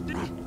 Hide.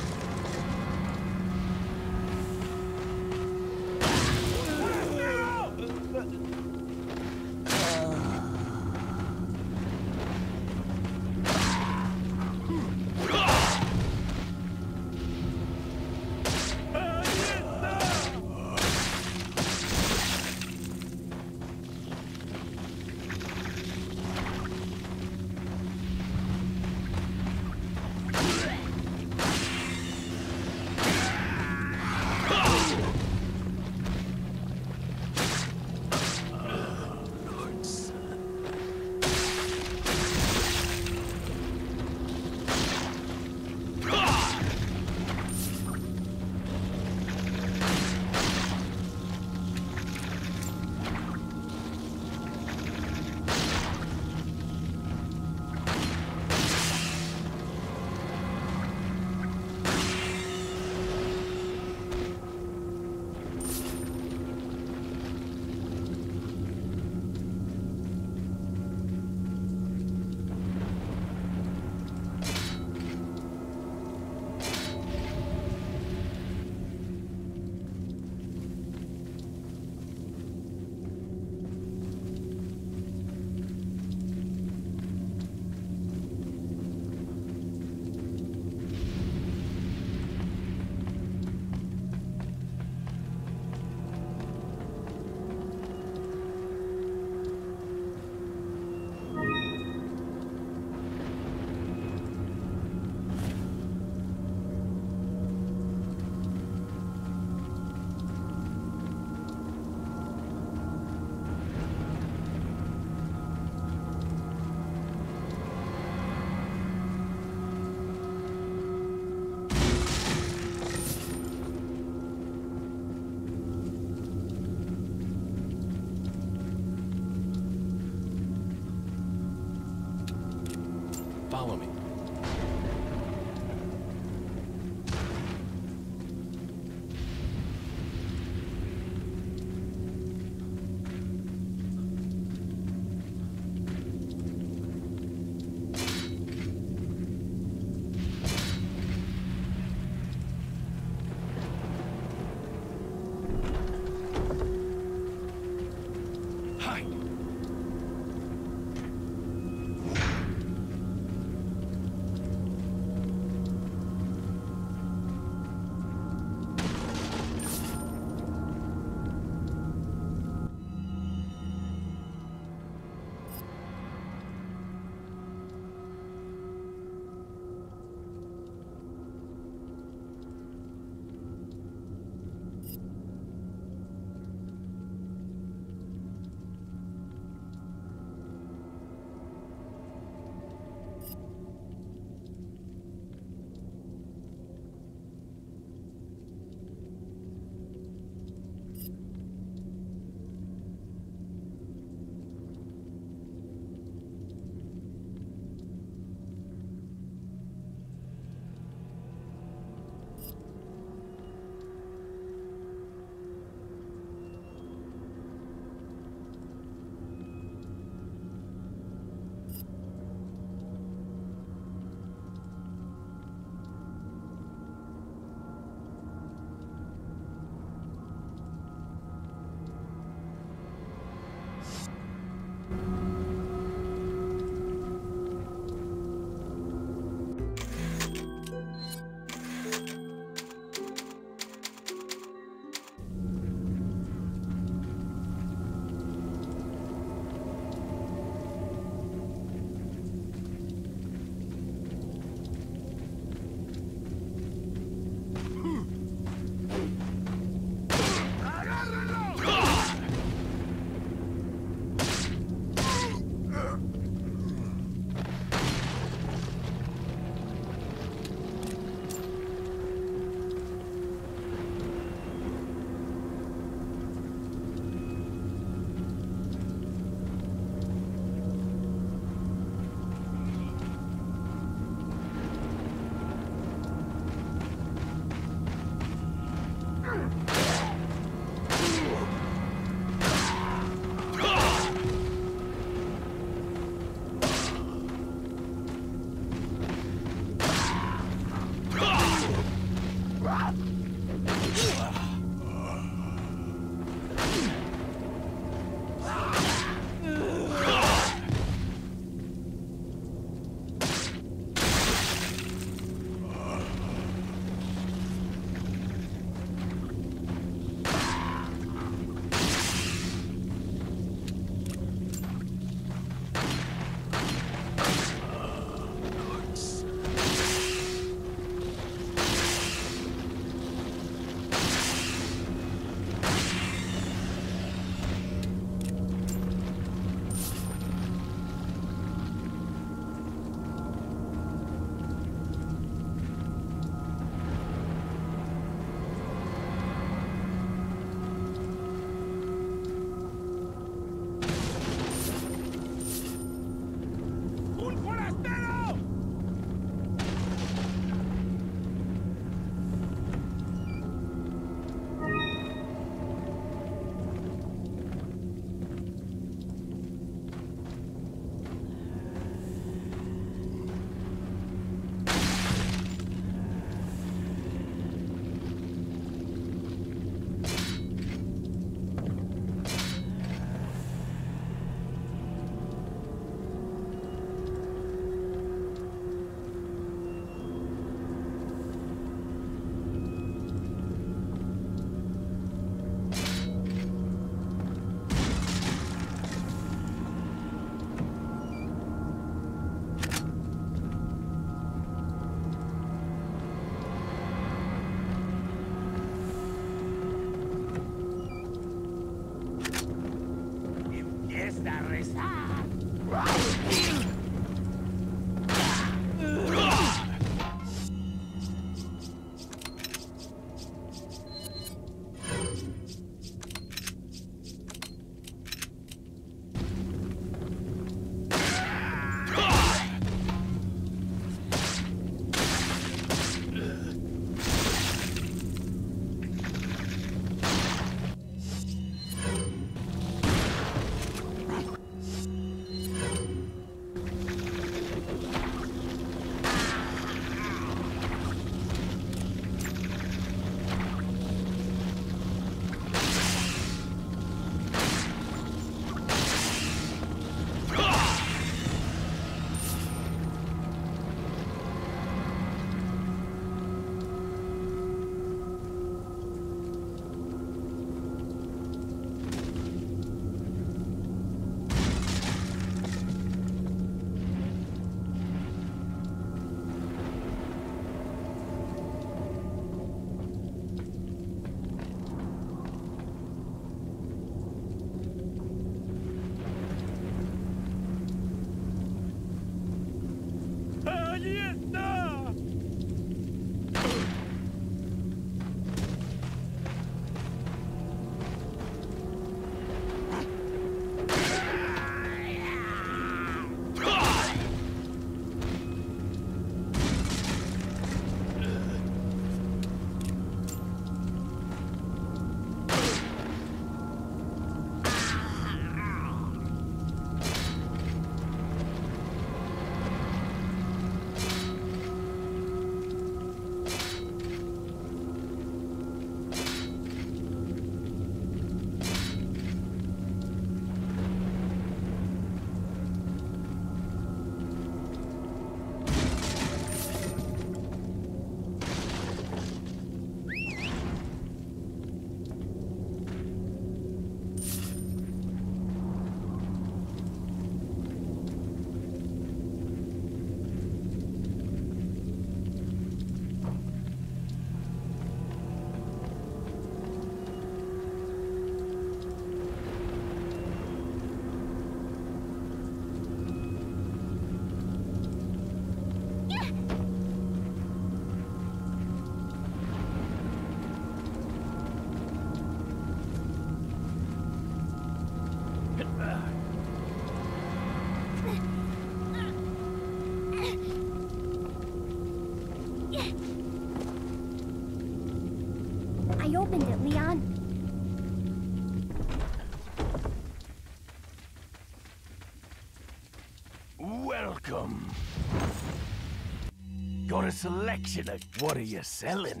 Got a selection of what are you selling?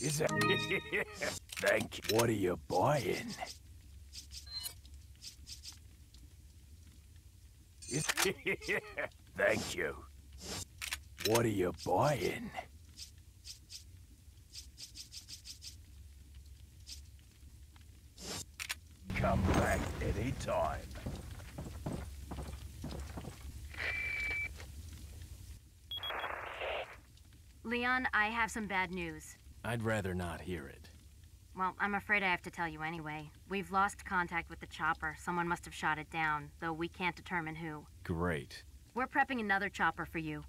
Is that... Thank you. What are you buying? Is... Thank you. What are you buying? Come back anytime. Leon, I have some bad news. I'd rather not hear it. Well, I'm afraid I have to tell you anyway. We've lost contact with the chopper. Someone must have shot it down, though we can't determine who. Great. We're prepping another chopper for you.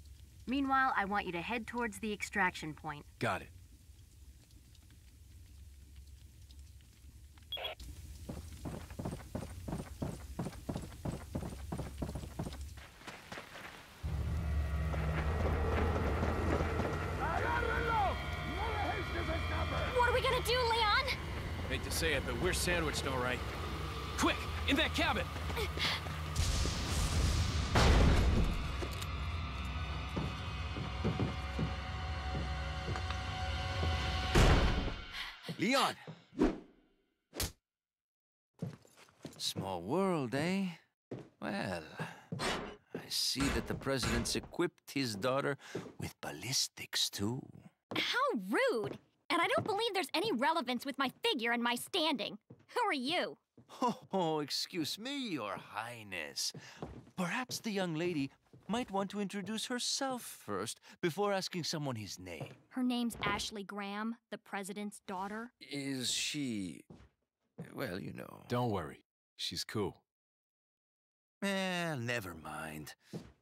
Meanwhile, I want you to head towards the extraction point. Got it. What are we gonna do, Leon? Hate to say it, but we're sandwiched all right. Quick! In that cabin! Leon! Small world, eh? Well, I see that the president's equipped his daughter with ballistics, too. How rude! And I don't believe there's any relevance with my figure and my standing. Who are you? Oh, excuse me, Your Highness. Perhaps the young lady might want to introduce herself first before asking someone his name. Her name's Ashley Graham, the president's daughter. Is she. Well, you know. Don't worry. She's cool. Eh, never mind.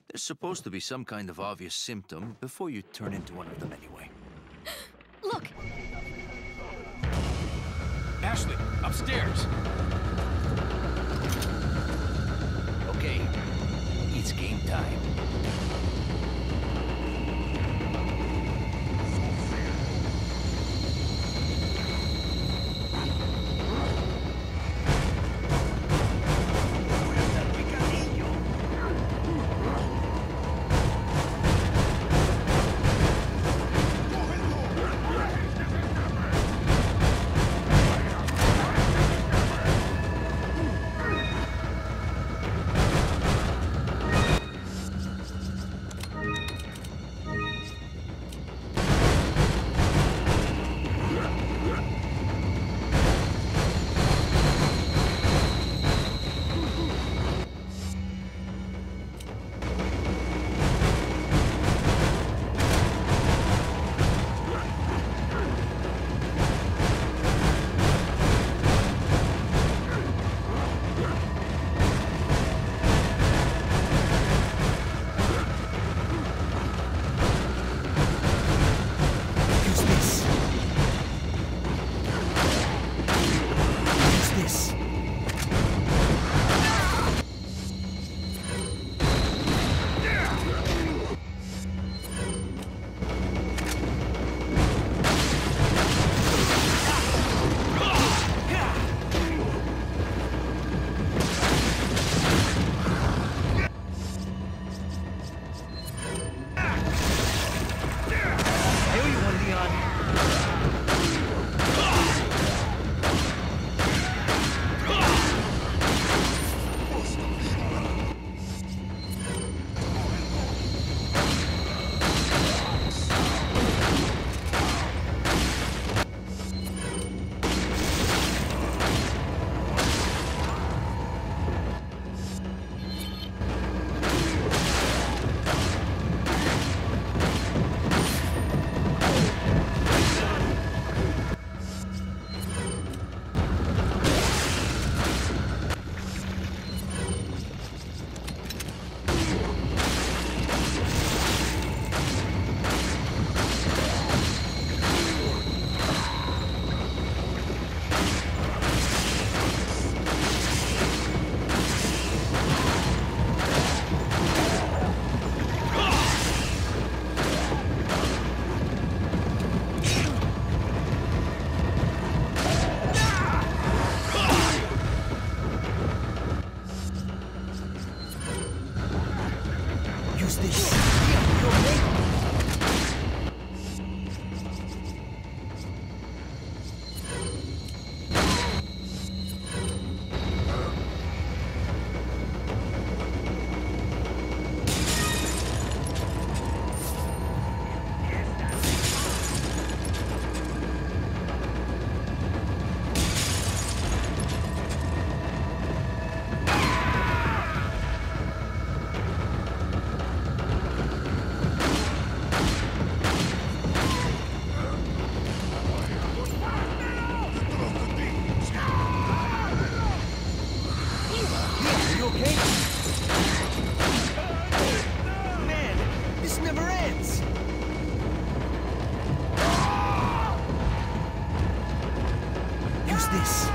There's supposed to be some kind of obvious symptom before you turn into one of them anyway. Ashley, upstairs. this?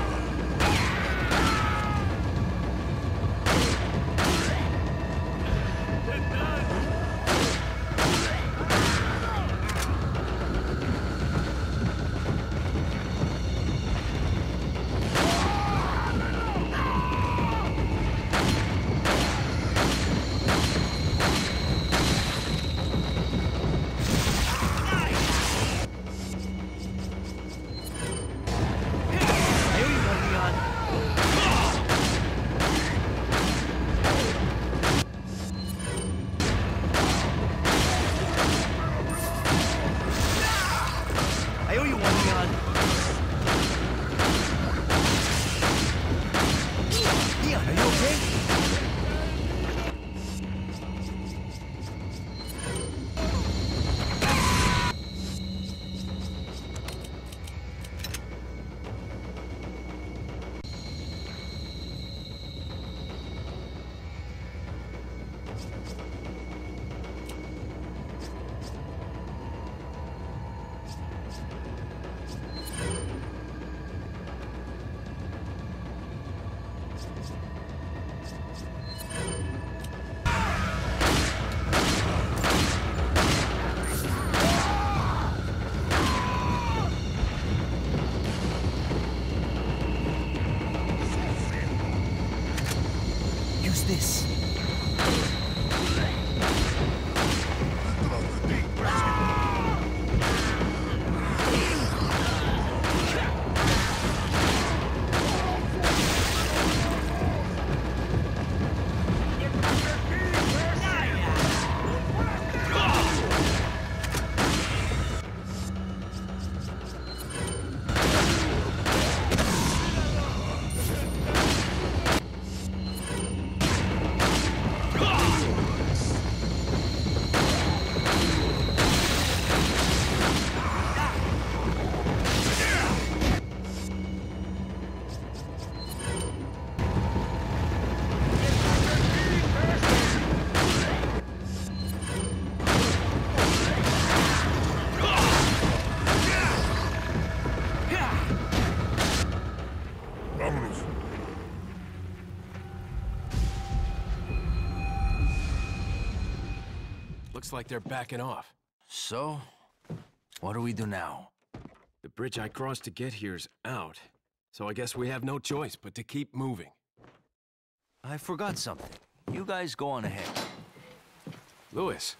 Looks like they're backing off. So, what do we do now? The bridge I crossed to get here's out. So I guess we have no choice but to keep moving. I forgot something. You guys go on ahead. Luis,